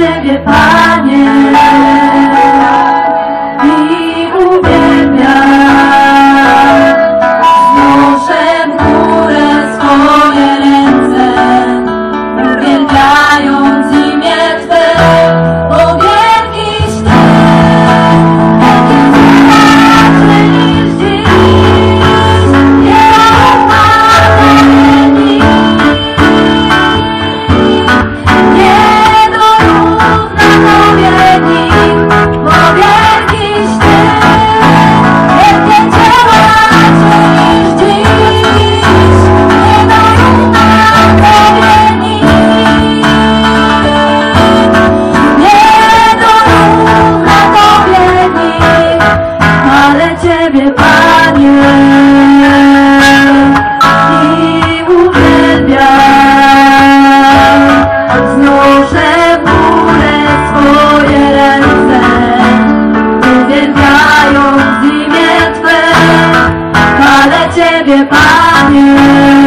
Ciebie, Panie. 八月八日。